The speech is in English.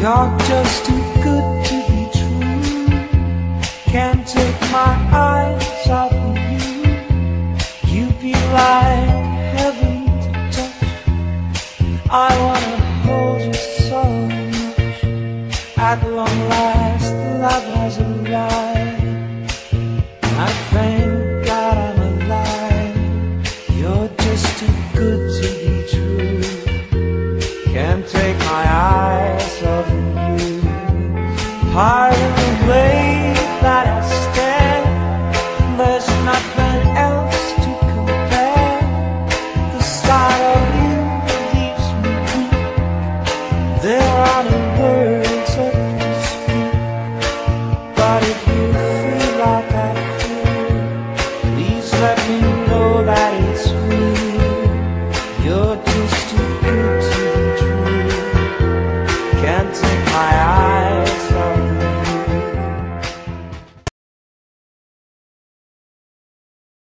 You're just too good to be true. Can't take my eyes off of you. You'd be like heaven to touch. I wanna hold you so much. At long last, love has arrived. Can't take my eyes off you. Higher the way that I stand There's nothing else to compare. The sight of you leaves me weak. There are no empty kayak.